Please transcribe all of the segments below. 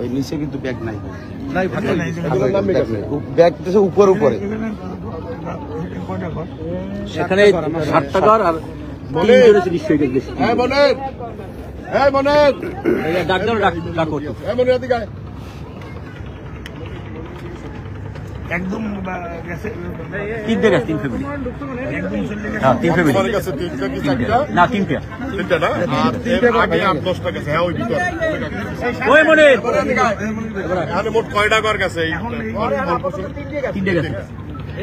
ওই নিচে কিন্তু ব্যাগ নাই। নাই ফাঁকা নাই। ব্যাগ উপর উপরে। সেখানে ষাটটা ঘর। আর নিশ্চয়ই বেশি। হ্যাঁ একদম গেছে তিনটে গেছে তিন ফ্যামিলি একদম চলে গেছে। হ্যাঁ তিন ফ্যামিলি তোমার কাছে তিনটা কি চারটা? না তিনটে। তিনটা না? আর এর আগে আট দশটা গেছে। হ্যাঁ ওই ভিতরে ওই মনে এখানে মোট কয়টা ঘর গেছে? তিনটে গেছে।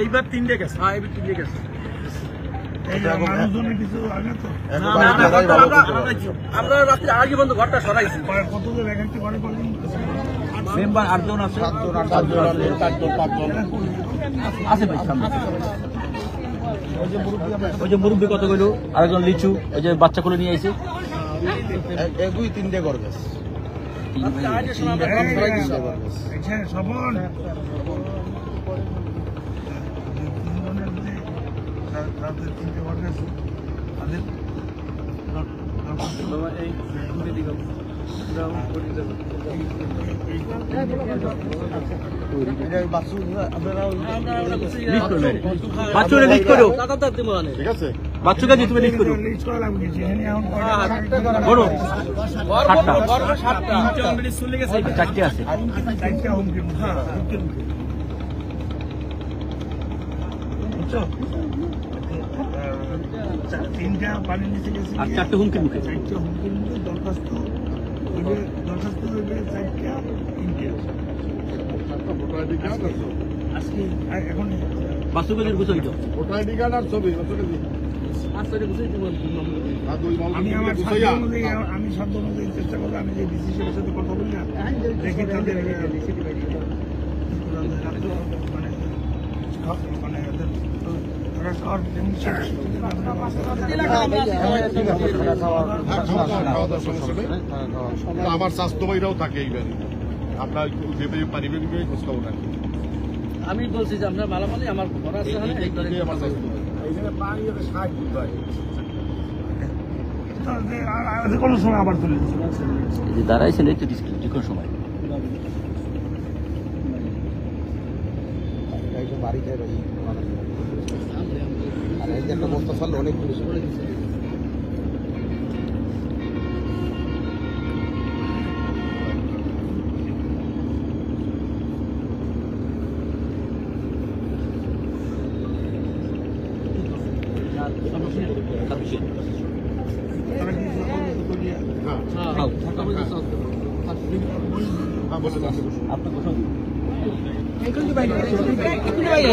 এইবার তিনটে গেছে। হ্যাঁ এইবার তিনটে গেছে। আমরা রাত্রে আগে বন্ধু ঘরটা সরাইছি। কত দূর এক একটি ঘরে মেম্বার আটজন আছে? আছে ভাই সামনে ওই যে মুরব্বী কত গেল আরেকজন লিচু ওই যে বাচ্চা কোলে নিয়ে আইছে। এগুই তিনটে তাদের তিনটে বাচ্চারা লিস্ট করো। ঠিক আছে বাচ্চাকে দিয়ে তুমি লিস্ট করো। বড়। সাতটা। চারটে আছে। আর চারটে হুমকি মুখে। চারটা হোম কিম দরখাস্ত আমি সাধ্য অনুযায়ী চেষ্টা করব আমি যে ডিসি সাথে কথা বলি না দেখি তাদের মানে মানে আমার স্বাস্থ্য ভাইরাও থাকে এই বাড়ি আপনার যেতে পারিবেন কি খোঁজ খবর রাখবেন আমি বলছি যে আপনার মালামালি আমার ঘর আছে এই আমার স্বাস্থ্য ভাই। কোনো সময় আবার তুলে দাঁড়াইছেন এই তো যে কোনো সময়। বাড়িতে একটা বস্তা ফল অনেক পুলিশ তারা কি সহযোগিতা করিয়া হ্যাঁ হ্যাঁ বসে বসে বসে আপনি কোথাও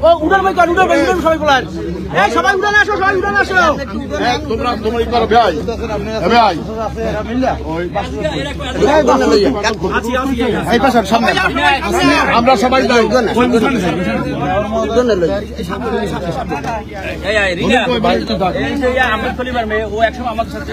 ও উড়ান ভাই কর উড়ান ভাই উড়ান সবাই বলার এই সবাই উড়ান আসো সবাই উড়ান আসো তোমরা তোমরা করো ভাই ভাই এই পাশে সামনে আমরা সবাই যাই এই এই রিয়া এই যে আমার পরিবার মেয়ে ও একসময় আমাদের সাথে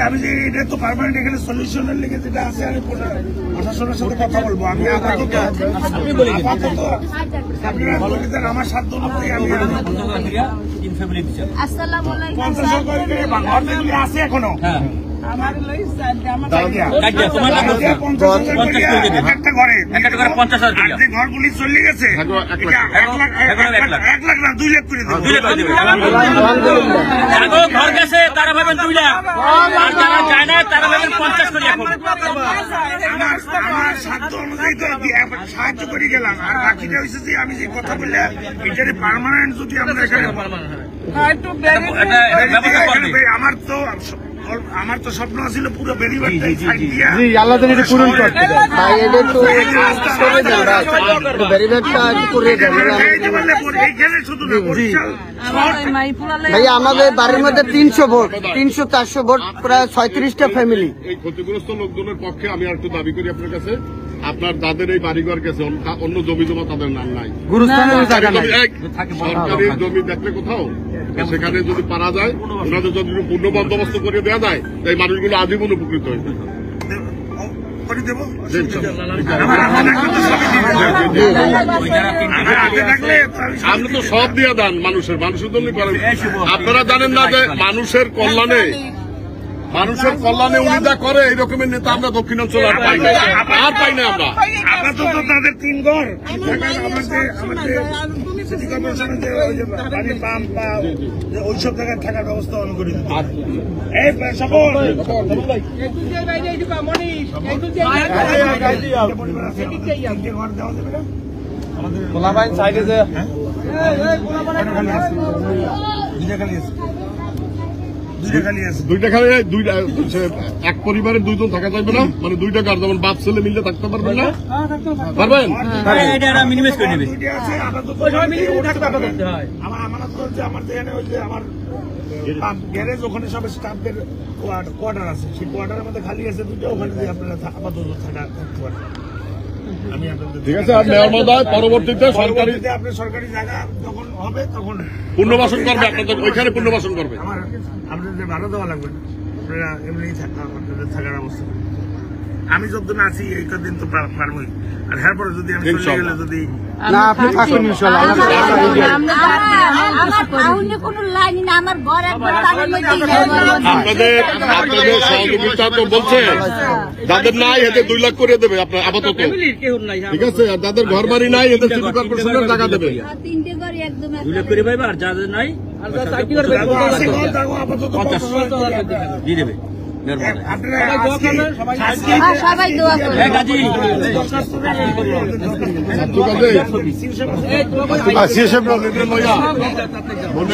আমি হয়ে এটা তো পারমানেন্ট এখানে সলিউশনের লেগে যেটা আছে আমি প্রশা- প্রশাসনের সাথে কথা বলব। আমি আপাতত আপনারা আমার সাধ্য অনুযায়ী আমি পঞ্চাশ যেগুলি আছে এখনও। হ্যাঁ ঘরে গেছে তারা ভাবেন দুই লাখ। আর যারা যায় না তারা ভাবেন পঞ্চাশ করে এখন। আমার আমার সাধ্য অনুযায়ী তো সাহায্য করে গেলাম। আর বাকিটা হয়েছে যে আমি যে কথা বললাম এটারে পার্মানেন্ট যদি আমরা এখানে বে- আমার তো আমার তো স্বপ্ন ছিল পুরো বেরিবারটাই দিয়া আল্লাহ এটা পূরণ করতে ভাই এটা তো করে দেন ভাই ব্যারিকেডটা একটু করে দেন এইখানে বললে পরে- এইখানে শুধু না বরিশাল ভাই আমাদের বাড়ির মধ্যে তিনশো ভোট তিনশো চারশো ভোট প্রায় ছয়ত্রিশটা ফ্যামিলি এই ক্ষতিগ্রস্ত লোকজনের পক্ষে আমি আর একটু দাবি করি আপনার কাছে। আপনার যাদের এই বাড়িঘর গেছে অন্য- জমি জমা তাদের নাম নাই। সরকারি জমি দেখলে কোথাও? সেখানে যদি পারা যায় ওনাদের যদি পূর্ণ বন্দোবস্ত করে দেওয়া যায় তাই মানুষগুলো আজীবন উপকৃত আমি আপনি তো সব দিয়ে দেন মানুষের মানুষের জন্য করেন। আপনারা জানেন না যে মানুষের কল্যাণে মানুষের কল্যাণে উনি যা করে এই রকমের নেতা আমরা দক্ষিণাঞ্চল আর পাই না আর পাই না আমরা। আপাতত তাদের তিন ঘর। আমাদের আমাদের যে যে যে ওইসব জায়গায় থাকার ব্যবস্থা আমি করে দিতে এই সকল ঘর দেওয়া যাবে না? আছে। দুইটা খালি আছে। দুইটা খালি দুইটা এক পরিবারের দুইজন থাকা যাবে না মানে দুইটা যেমন বাপ ছেলে মিলে থাকতে পারবেন না? পারবেন? এটা এরা মিনিমাইজ করে নেবে। দুইটা আছে আপাতত আমার আমার হচ্ছে আমার তো এখানে ওই যে আমার গ্যারেজ ওখানে সব স্টাফদের কোয়ার্টার আছে। সেই কোয়ার্টারের মধ্যে খালি আছে দুটো ওখানে আপনারা আপাতত থাকা থাকতে পারেন ঠিক আছে আর মেয়র মহোদয় পরবর্তীতে সরকারি সরকারি জায়গা যখন হবে তখন পুনর্বাসন করবে আপনাদের ওইখানে পুনর্বাসন করবে। আমার আপনাদের ভাড়া দেওয়া লাগবে না। আপনারা এমনি আপনাদের থাকার অবস্থা। আমি যতদিন আছি এই কদিন তো পার- পারবোই। আর হ্যাঁ পরে যদি আমি চলে গেলে যদি না আপনি থাকুন ইনশাল্লাহ। আমার কোনো লাইন না আমার ঘর একবার তাদের আপনাদের আপনাদের সহযোগিতা তো বলছে। যাদের নাই এদের দুই লাখ করে দেবে আপনার আপাতত। ঠিক আছে? আর যাদের ঘর বাড়ি নাই এদের সিটি কর্পোরেশনের টাকা দেবে। তিনটে ঘর একদম দুই লাখ করে পাইবে আর যাদের নাই দিয়ে দেবে। সবাই দোয়া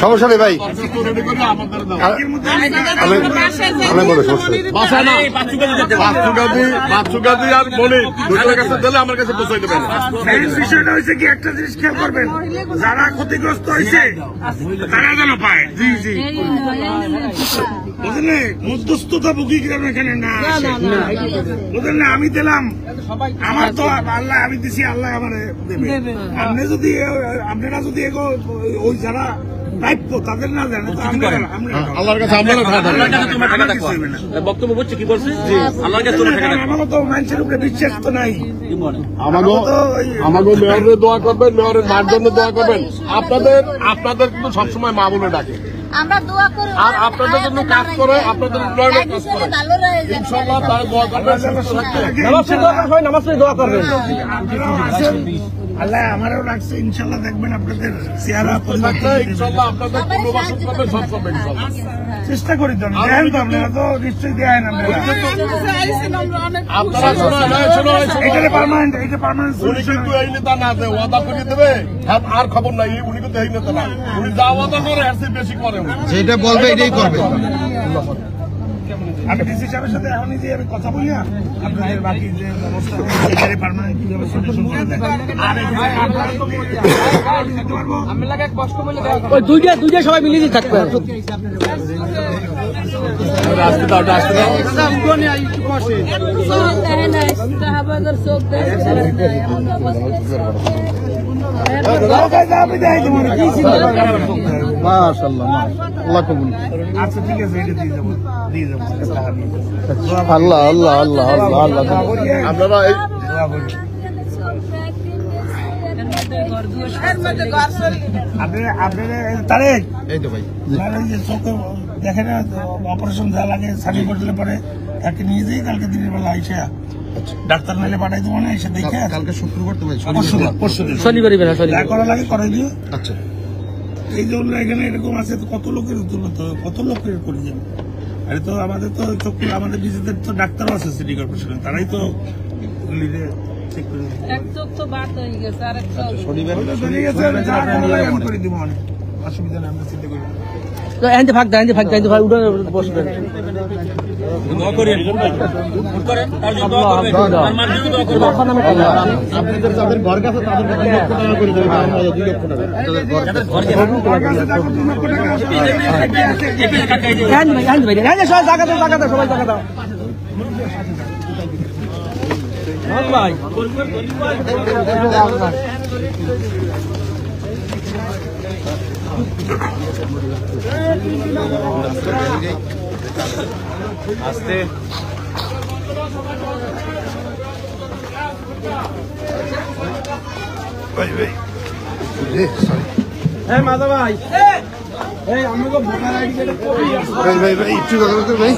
সমস্যা নেই। ভাই আমার কাছে পৌঁছাই দেবেন মেইন বিষয়টা হয়েছে কি একটা জিনিস খেয়াল করবেন যারা ক্ষতিগ্রস্ত হয়েছে তারা যেন পায় জি জি বুঝলে মধ্যস্থতা বুকি কেন এখানে? না বুঝলেন আমি দিলাম। আমার তো আল্লাহ আমি দিছি আল্লাহ আমার দেবে। আপনি যদি আপনারা যদি ওই যারা প্রাপ্য তাদের না জানে আল্লাহর কাছে। বক্তব্য বলছে কি বলছে? আল্লাহর কাছে তোমার টাকা কারণ দেখো আমারও তো মানুষের উপরে বিশ্বাস তো নাই। আমাগো আমাগো মেয়রের দোয়া করবেন মেয়রের মার জন্য দোয়া করবেন। আপনাদের আপনাদের কিন্তু সবসময় মা বলে ডাকে। আমরা দোয়া করি আর আপনাদের জন্য কাজ করে আপনাদের এমপ্লয়মেন্ট কাজ করে। ইনশাআল্লাহ তার দোয়া করবেন সুস্থ থাকতে। আপনারাও আছেন। আল্লাহ আমারও রাখছে ইনশাল্লাহ দেখবেন আপনাদের চেহারা ইনশাল্লাহ চেষ্টা করি তো দেখেন তো আপনারা তো নিশ্চয়ই দেয় না আপনারা আপনারা শোনো এই শোনো এই শোনো। এটারে পার্মানেন্ট এটা পার্মানেন্ট উনি কিন্তু এই নেতা না দেয় ওয়াদা করে দেবে আর আর খবর নাই উনি কিন্তু এই নেতা না। উনি যা ওয়াদা করে এর বেশি করে। যেটা বলবে এটাই করবে। আমি ডিসি সাহেবের সাথে এখনই যে আমি কথা বলি না, আপনাদের বাকি যে ব্যবস্থা দুইটা দুইটা সবাই মিলিয়ে থাকবে। দেখে আল্লাহ কবুল। আচ্ছা ঠিক আছে এটা দিয়ে যাব দিয়ে যাব আল্লাহ আল্লাহ আল্লাহ আল্লাহ আল্লাহ। করি, হ্যাঁ? আপনারা এই করি। অপারেশন যা লাগে সার্টিফিকেট পরে তাকে নিয়ে যাই কালকে দিনের বেলা আইসা। ডাক্তার নাইলে পাঠাই দেবো না এসে দেখে। কালকে শুক্রবার তো বেলা যা করা লাগে করাই দিও। আচ্ছা। এই জন্য এখানে এরকম আছে তো কত লোকের তুলতে হবে কত লোকের করি যাবে আরে তো আমাদের তো চক্ষু আমাদের নিজেদের তো ডাক্তারও আছে সিটি কর্পোরেশনে তারাই তো লিডে করে এক চোখ তো বাদ হয়ে গেছে আর গেছে, যা করা লাগে আমি করে দিব অনেক। অসুবিধা নেই আমরা চিন্তা করি। তো এনতে ভাগ দেন এনতে ভাগ দেন ভাই উঠে বসবেন আপনাদের যাদের ঘর কাছে তাদের কাছে লক্ষ টাকা করে দেবে আমরা দুই লক্ষ টাকা তাদের ঘর কাছে। আমার কাছে দেখো, দু লক্ষ টাকা। এনতে ভাই এনতে ভাই এনতে সবাই জায়গা দাও জায়গা দাও সবাই জায়গা দাও। ভাই হ্যাঁ মাধব ভাই। এই আমাকে ভোটার আইডি কার্ডে কপি ভাই ভাই ভাই একটু কথা বলতে ভাই।